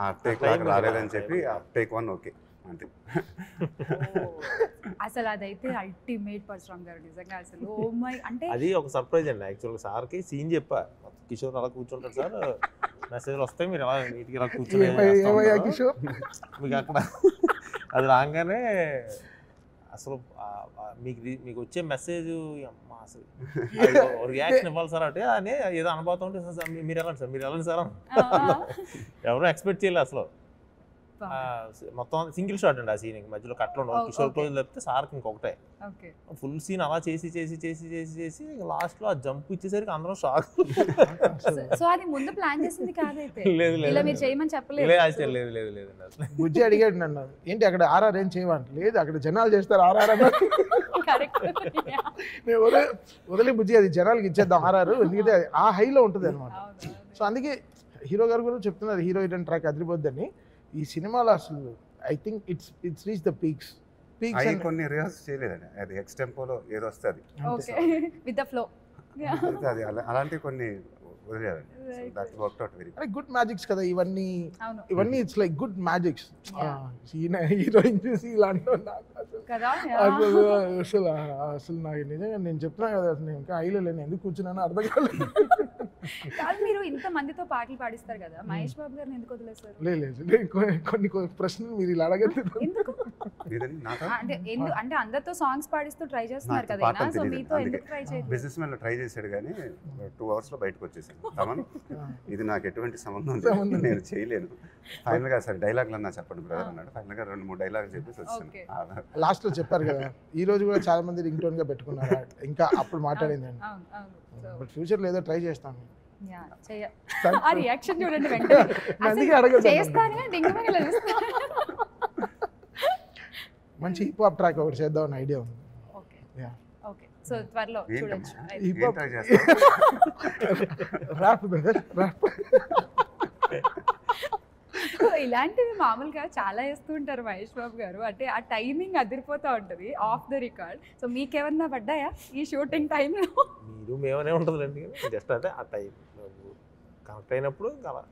ఆ టేక్. రాలేదని చెప్పి టేక్ వన్ ఓకే అంతే అసలు అదైతే అల్టిమేట్ పరశురామ్ గారు నిజంగా అసలు ఓ మై అంటే అది ఒక సర్ప్రైజ్ అండి యాక్చువల్గా సార్కి సీన్ చెప్పా కిషోర్ అలా కూర్చుంటాడు సార్ మెసేజ్లు వస్తాయి మీరు అలా నీట్గా ఇలా కూర్చొని. కిషోర్ మీకు అక్కడ అది రాగానే అసలు మీకు మీకు వచ్చే మెసేజ్ అమ్మా అసలు రియాక్షన్ ఇవ్వాలి సార్ అంటే అని ఏదో అనుభవం ఉంటే సార్ మీరు వెళ్ళండి సార్ మీరు వెళ్ళండి సార్ ఎవరు ఎక్స్పెక్ట్ చేయలేదు అసలు. మొత్తం సింగిల్ షాట్ అండి ఆ సీన్ మధ్యలో కట్లో ఉండవు. కిషోర్. క్లోజ్ లేకపోతే సార్కి ఇంకొకటే ఓకే. ఫుల్ సీన్ అలా చేసి చేసి చేసి చేసి చేసి లాస్ట్లో ఆ జంప్ ఇచ్చేసరికి అందరం షాక్. సో- అది ముందు ప్లాన్ చేసింది కాదైతే? లేదు లేదు ఇలా మీరు చేయమని చెప్పలేదు. లేదు అసలు లేదు లేదు లేదు బుజ్జి అడిగాడు నన్ను ఏంటి అక్కడ ఆర్ఆర్ ఏం చేయమంట? లేదు అక్కడ జనాలు చేస్తారు ఆర్ఆర్ అన్న కరెక్ట్ నేను వదిలే వదిలే బుజ్జి అది జనాలకి ఇచ్చేద్దాం ఆర్ఆర్. ఎందుకంటే అది ఆ హైలో ఉంటుంది అనమాట సో అందుకే హీరో గారు కూడా చెప్తున్నారు హీరో హీరోయిన్ ట్రాక్ అదిరిపోద్దని. ఈ సినిమాలో అసలు I think it's it's reach the peaks. Peaks అవి కొన్ని రిహార్స్ చేయలేదండి. అది ఎక్స్ టెంపోలో ఏదో వస్తుంది. ఓకే విత్ ద ఫ్లో అది అలా- అలాంటివి కొన్ని గుడ్ మ్యాజిక్స్ కదా ఇవన్నీ. ఇవన్నీ it's like good magics. Heroine చూసి ఇలాంటి అసలు కదా అసలు అసలు అసలు నాకు నిజంగా నేను చెప్తున్నా కదా అసలు నేను ఇంకా ఐలో లేను ఎందుకు కూర్చున్నానో అర్థం కాలేదు. కాదు మీరు ఇంత మందితో పాటలు పాడిస్తారు కదా. మహేష్ బాబు గారిని ఎందుకు వదిలేస్తారు లేదు. కొన్ని ప్రశ్నలు మీరు ఇలా ఎందుకు? ఆ, అంటే ఎందు అంటే అందరితో సాంగ్స్ పాడిస్తూ ట్రై చేస్తున్నారు కదా సో. మీతో ఎందుకు ట్రై చేయలేదు బిజినెస్ మ్యాన్ ట్రై చేశాడు కానీ టూ అవర్స్లో బయటకు వచ్చేసాను తమన్ ఇది నాకు ఎటువంటి సంబంధం. నేను చేయలేను. ఫైనల్గా సరే డైలాగ్ అన్నా చెప్పండి బ్రదర్ అన్నాడు. ఫైనల్గా రెండు మూడు డైలాగ్ చెప్పేసి. వచ్చాను లాస్ట్లో చెప్పారు కదా ఈ రోజు కూడా చాలా మంది రింగ్ టోన్గా పెట్టుకున్నారు? ఇంకా అప్పుడు మాట్లాడిందండి అవును అవును. సో బట్ ఫ్యూచర్లో ఏదో ట్రై చేస్తాను ఆ రియాక్షన్ చూడండి మంచి హిప్ హాప్ ట్రాక్ ఒకటి చేద్దాం ఐడియా ఉంది ఓకే సో త్వరలో చూడొచ్చు ర్యాప్ బ్రదర్ ర్యాప్ సో ఇలాంటివి మామూలుగా చాలా వేస్తూ ఉంటారు మహేష్ బాబు గారు. అంటే ఆ టైమింగ్ అదిరిపోతూ ఉంటుంది ఆఫ్ ద రికార్డ్ సో మీకేమన్నా పడ్డాయా ఈ షూటింగ్ టైంలో? మీరు మేమనే ఉంటుందండి జస్ట్ అంటే ఆ టైం. కరెక్ట్ అయినప్పుడు అలా